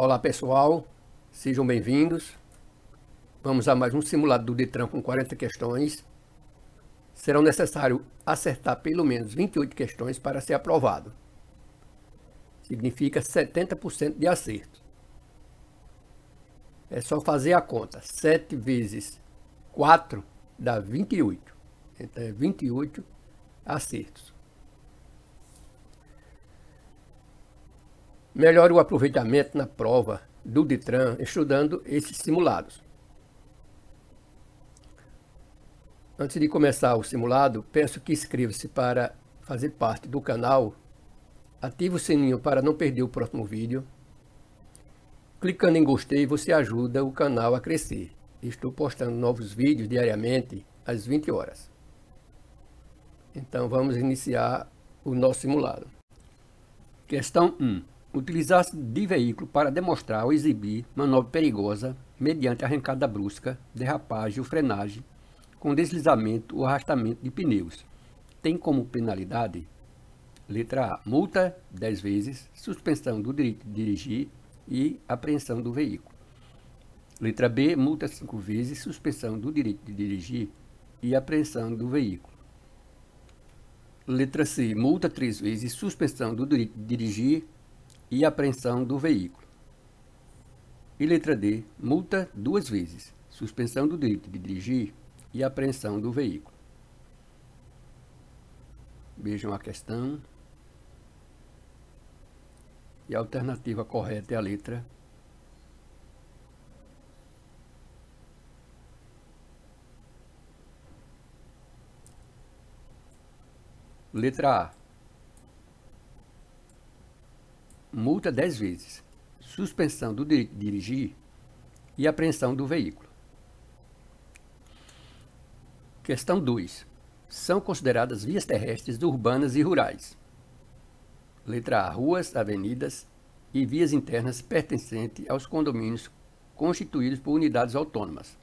Olá pessoal, sejam bem-vindos. Vamos a mais um simulado do Detran com 40 questões. Serão necessário acertar pelo menos 28 questões para ser aprovado. Significa 70% de acerto. É só fazer a conta. 7 vezes 4 dá 28. Então é 28 acertos. Melhore o aproveitamento na prova do Detran estudando esses simulados. Antes de começar o simulado, peço que inscreva-se para fazer parte do canal, ative o sininho para não perder o próximo vídeo. Clicando em gostei, você ajuda o canal a crescer. Estou postando novos vídeos diariamente às 20 horas. Então vamos iniciar o nosso simulado. Questão 1. Utilizar-se de veículo para demonstrar ou exibir manobra perigosa mediante arrancada brusca, derrapagem ou frenagem, com deslizamento ou arrastamento de pneus. Tem como penalidade letra A, multa 10 vezes, suspensão do direito de dirigir e apreensão do veículo. Letra B, multa 5 vezes, suspensão do direito de dirigir e apreensão do veículo. Letra C, multa 3 vezes, suspensão do direito de dirigir e apreensão do veículo. E letra D, multa duas vezes, suspensão do direito de dirigir e apreensão do veículo. Vejam a questão. E a alternativa correta é a letra Letra A. multa 10 vezes, suspensão do dirigir e apreensão do veículo. Questão 2. São consideradas vias terrestres urbanas e rurais. Letra A. Ruas, avenidas e vias internas pertencentes aos condomínios constituídos por unidades autônomas.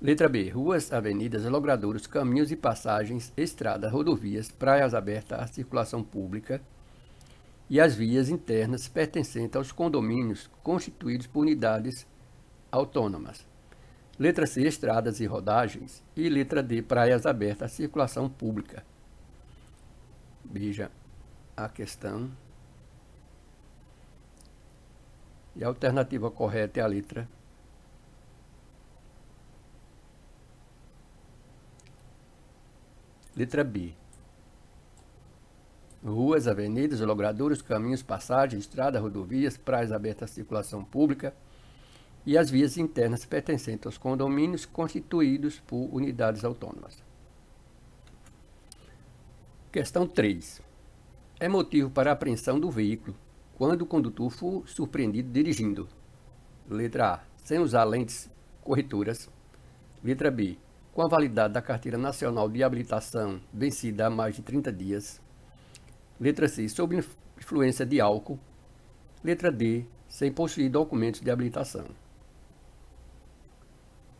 Letra B. Ruas, avenidas, logradouros, caminhos e passagens, estradas, rodovias, praias abertas à circulação pública, e as vias internas pertencentes aos condomínios constituídos por unidades autônomas. Letra C, estradas e rodagens. E letra D, praias abertas à circulação pública. Veja a questão. E a alternativa correta é a letra Letra B ruas, avenidas, logradouros, caminhos, passagens, estradas, rodovias, praias abertas à circulação pública e as vias internas pertencentes aos condomínios constituídos por unidades autônomas. Questão 3. É motivo para apreensão do veículo quando o condutor for surpreendido dirigindo. Letra A. Sem usar lentes corretoras. Letra B. Com a validade da Carteira Nacional de Habilitação vencida há mais de 30 dias. Letra C. Sob influência de álcool. Letra D. Sem possuir documentos de habilitação.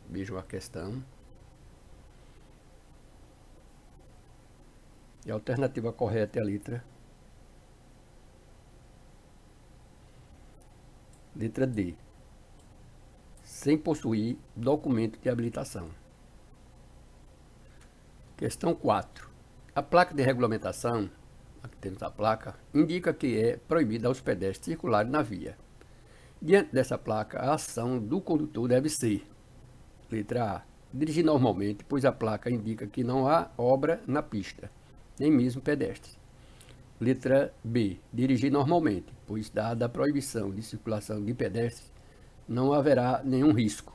Vejam a questão. E a alternativa correta é a letra Letra D. Sem possuir documento de habilitação. Questão 4. A placa de regulamentação aqui temos a placa, indica que é proibida aos pedestres circularem na via. Diante dessa placa, a ação do condutor deve ser, letra A, dirigir normalmente, pois a placa indica que não há obra na pista, nem mesmo pedestres. Letra B, dirigir normalmente, pois dada a proibição de circulação de pedestres, não haverá nenhum risco.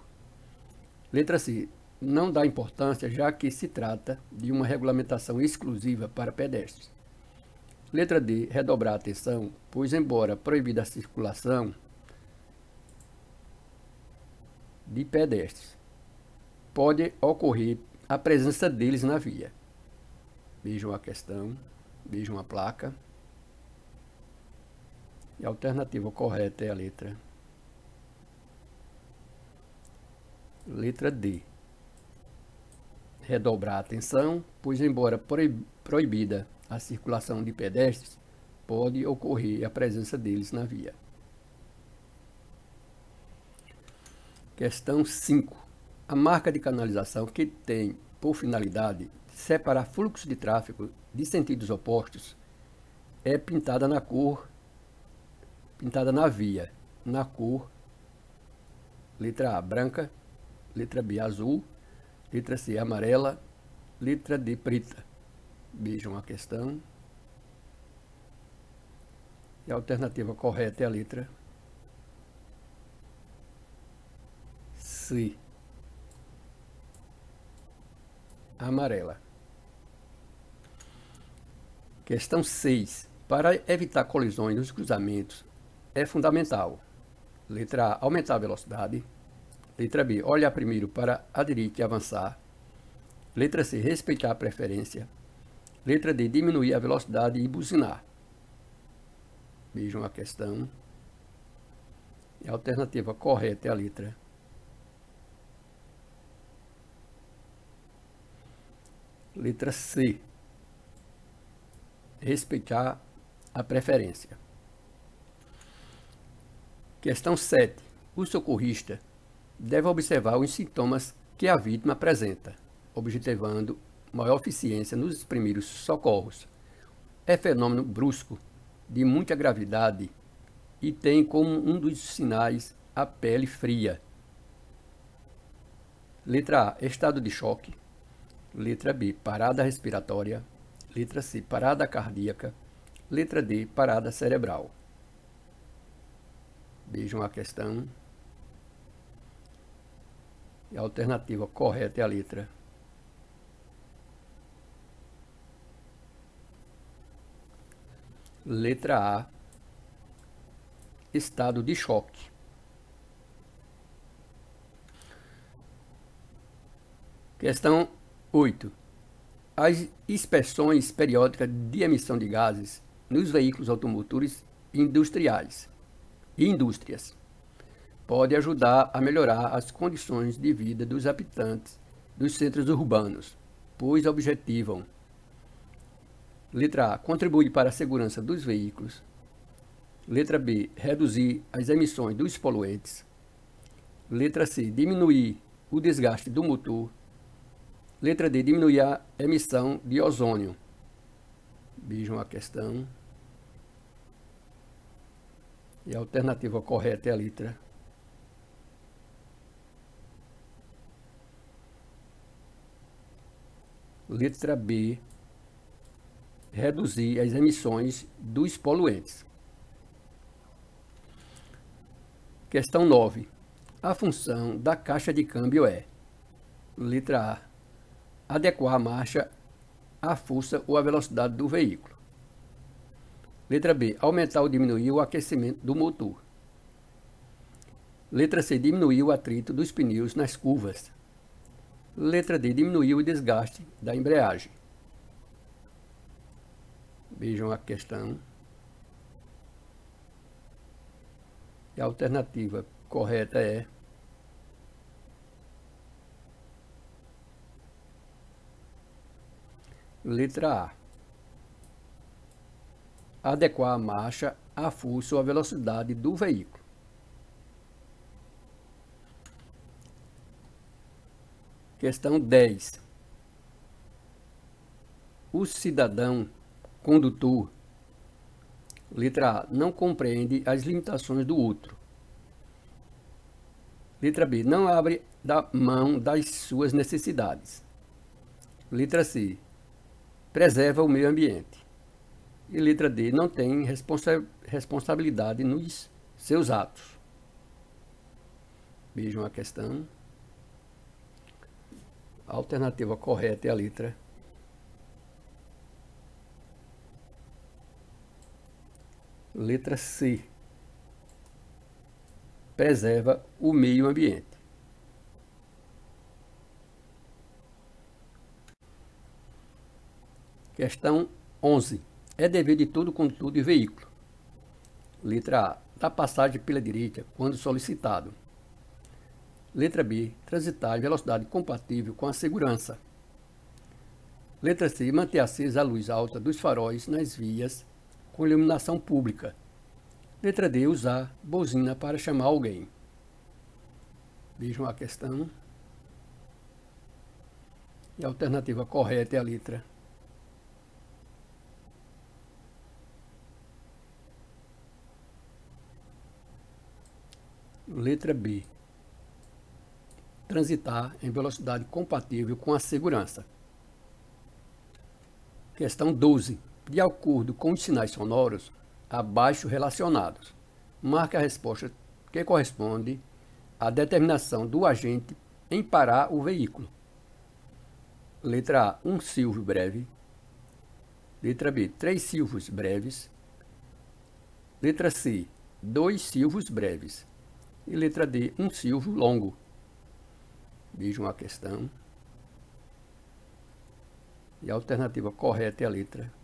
Letra C, não dá importância já que se trata de uma regulamentação exclusiva para pedestres. Letra D. Redobrar a atenção, pois, embora proibida a circulação de pedestres, pode ocorrer a presença deles na via. Vejam a questão, vejam a placa. E a alternativa correta é a letra Letra D. Redobrar a atenção, pois embora proibida a circulação de pedestres, pode ocorrer a presença deles na via. Questão 5. A marca de canalização que tem por finalidade separar fluxo de tráfego de sentidos opostos é pintada na cor pintada na via, na cor letra A branca, letra B azul, letra C amarela, letra D preta. Vejam a questão. E a alternativa correta é a letra C. Amarela. Questão 6. Para evitar colisões nos cruzamentos, é fundamental. Letra A, aumentar a velocidade. Letra B, olhar primeiro para a direita e avançar. Letra C, respeitar a preferência. Letra D, diminuir a velocidade e buzinar. Vejam a questão. E a alternativa correta é a letra Letra C. Respeitar a preferência. Questão 7. O socorrista deve observar os sintomas que a vítima apresenta, objetivando maior eficiência nos primeiros socorros. É fenômeno brusco, de muita gravidade e tem como um dos sinais a pele fria. Letra A, estado de choque. Letra B, parada respiratória. Letra C, parada cardíaca. Letra D, parada cerebral. Vejam a questão. E a alternativa correta é a letra Letra A. Estado de choque. Questão 8. As inspeções periódicas de emissão de gases nos veículos automotores industriais e indústrias pode ajudar a melhorar as condições de vida dos habitantes dos centros urbanos, pois objetivam Letra A. Contribui para a segurança dos veículos. Letra B. Reduzir as emissões dos poluentes. Letra C. Diminuir o desgaste do motor. Letra D, diminuir a emissão de ozônio. Vejam a questão. E a alternativa correta é a letra Letra B, reduzir as emissões dos poluentes. Questão 9. A função da caixa de câmbio é: letra A adequar a marcha à força ou à velocidade do veículo. Letra B. Aumentar ou diminuir o aquecimento do motor. Letra C. Diminuir o atrito dos pneus nas curvas. Letra D. Diminuir o desgaste da embreagem. Vejam a questão. E a alternativa correta é Letra A. Adequar a marcha à força ou à velocidade do veículo. Questão 10. O cidadão condutor, letra A, não compreende as limitações do outro. Letra B, não abre da mão das suas necessidades. Letra C, preserva o meio ambiente. E letra D, não tem responsa responsabilidade nos seus atos. Vejam a questão. A alternativa correta é a letra Letra C. Preserva o meio ambiente. Questão 11. É dever de todo condutor de veículo. Letra A. Dar passagem pela direita quando solicitado. Letra B. Transitar em velocidade compatível com a segurança. Letra C. Manter acesa a luz alta dos faróis nas vias com iluminação pública. Letra D. Usar buzina para chamar alguém. Vejam a questão. E a alternativa correta é a letra Letra B. Transitar em velocidade compatível com a segurança. Questão 12. De acordo com os sinais sonoros abaixo relacionados, marque a resposta que corresponde à determinação do agente em parar o veículo. Letra A, um silvo breve. Letra B, três silvos breves. Letra C, dois silvos breves. E letra D, um silvo longo. Vejam a questão. E a alternativa correta é a letra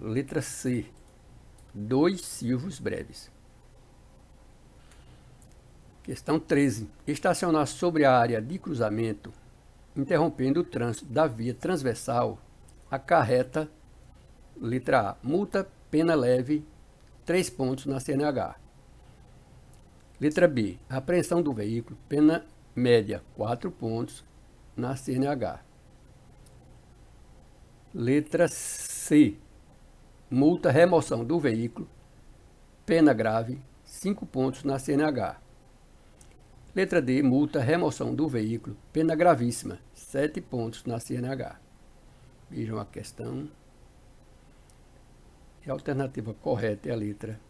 Letra C. Dois silvos breves. Questão 13. Estacionar sobre a área de cruzamento, interrompendo o trânsito da via transversal, acarreta, letra A, multa, pena leve, 3 pontos na CNH. Letra B, apreensão do veículo, pena média, 4 pontos na CNH. Letra C, multa, remoção do veículo, pena grave, 5 pontos na CNH. Letra D, multa, remoção do veículo, pena gravíssima, 7 pontos na CNH. Vejam a questão. E a alternativa correta é a letra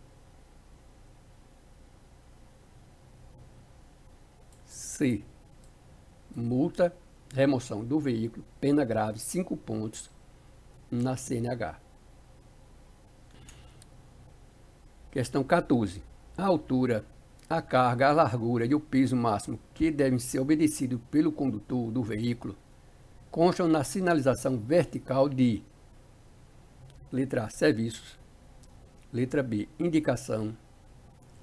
C. Multa, remoção do veículo, pena grave, 5 pontos na CNH. Questão 14. A altura a carga, a largura e o peso máximo que devem ser obedecidos pelo condutor do veículo constam na sinalização vertical de letra A, serviços, letra B, indicação,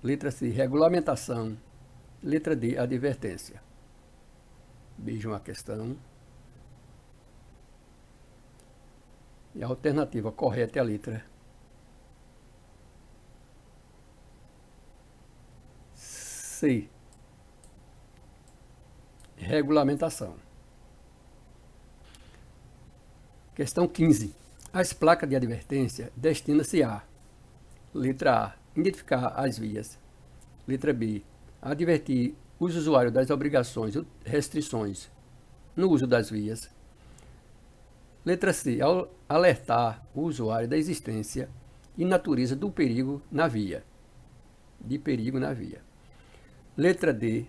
letra C, regulamentação, letra D, advertência. Vejam a questão. E a alternativa correta é a letra C. Regulamentação. Questão 15. As placas de advertência destinam-se a letra A. Identificar as vias. Letra B. Advertir os usuários das obrigações ou restrições no uso das vias. Letra C. Alertar o usuário da existência e natureza do perigo na via. De perigo na via. Letra D.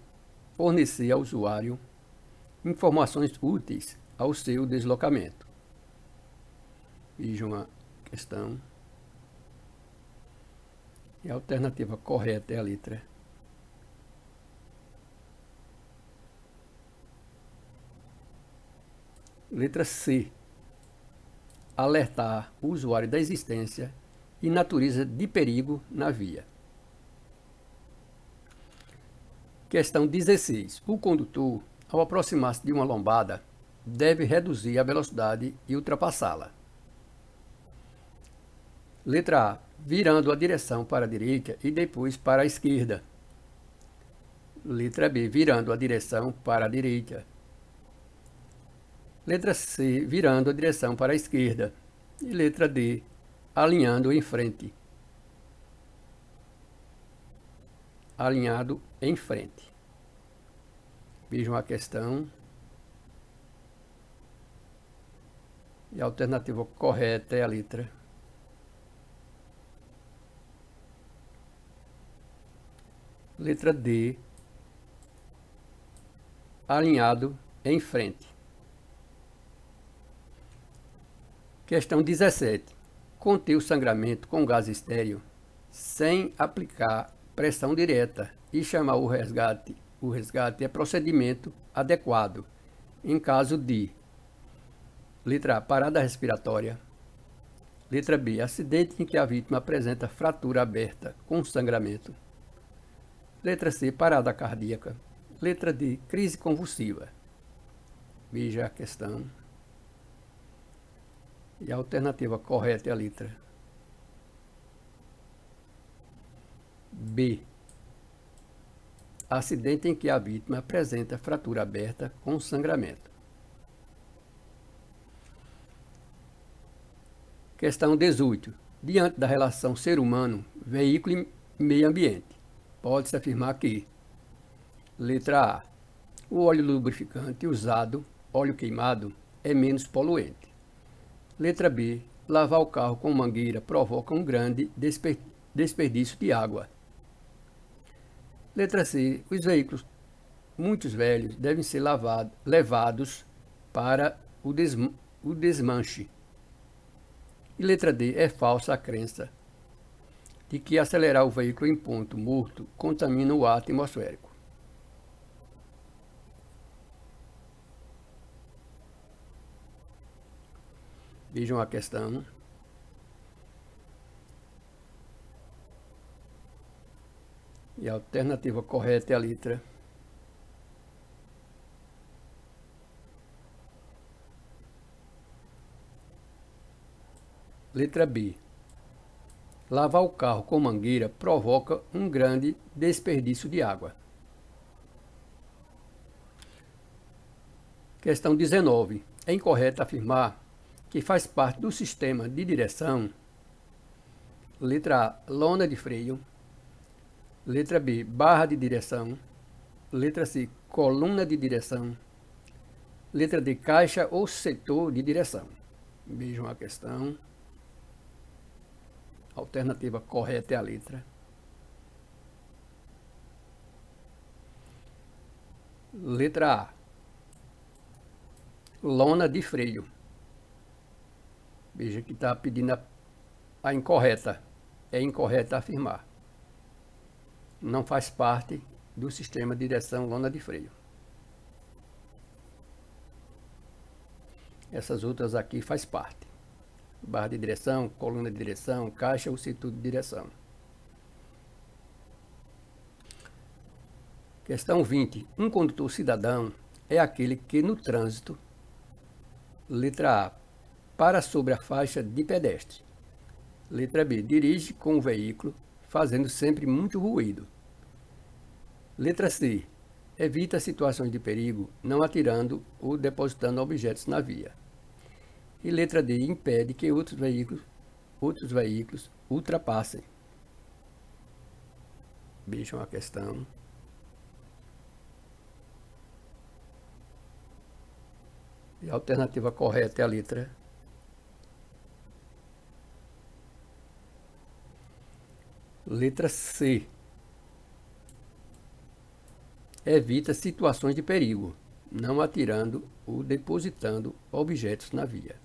Fornecer ao usuário informações úteis ao seu deslocamento. Vejam a questão. E a alternativa correta é a letra Letra C. Alertar o usuário da existência e natureza de perigo na via. Questão 16. O condutor, ao aproximar-se de uma lombada, deve reduzir a velocidade e ultrapassá-la. Letra A. Virando a direção para a direita e depois para a esquerda. Letra B. Virando a direção para a direita. Letra C. Virando a direção para a esquerda. E letra D. Alinhando em frente. Alinhado em frente. Vejam a questão. E a alternativa correta é a letra Letra D. Alinhado em frente. Questão 17. Conter o sangramento com gás estéreo sem aplicar pressão direta e chamar o resgate. O resgate é procedimento adequado em caso de letra A, parada respiratória. Letra B, acidente em que a vítima apresenta fratura aberta com sangramento. Letra C, parada cardíaca. Letra D, crise convulsiva. Veja a questão. E a alternativa correta é a letra B. Acidente em que a vítima apresenta fratura aberta com sangramento. Questão 18. Diante da relação ser humano, veículo e meio ambiente, pode-se afirmar que: letra A. O óleo lubrificante usado, óleo queimado, é menos poluente. Letra B. Lavar o carro com mangueira provoca um grande desperdício de água. Letra C. Os veículos, muitos velhos, devem ser lavado, levados para o, o desmanche e letra D. É falsa a crença de que acelerar o veículo em ponto morto contamina o ar atmosférico. Vejam a questão. E a alternativa correta é a letra Letra B. Lavar o carro com mangueira provoca um grande desperdício de água. Questão 19. É incorreto afirmar que faz parte do sistema de direção. Letra A. Lona de freio. Letra B. Barra de direção. Letra C. Coluna de direção. Letra D. Caixa ou setor de direção. Vejam a questão. Alternativa correta é a letra. Letra A. Lona de freio. Veja que está pedindo a, a incorreta. É incorreta afirmar. Não faz parte do sistema de direção lona de freio. Essas outras aqui faz parte barra de direção, coluna de direção, caixa ou setor de direção. Questão 20. Um condutor cidadão é aquele que no trânsito, letra A, para sobre a faixa de pedestre. Letra B, dirige com o veículo, fazendo sempre muito ruído. Letra C, evita situações de perigo, não atirando ou depositando objetos na via. E letra D impede que outros veículos, outros veículos ultrapassem. Vejam a questão. E a alternativa correta é a letra Letra C. Evita situações de perigo, não atirando ou depositando objetos na via.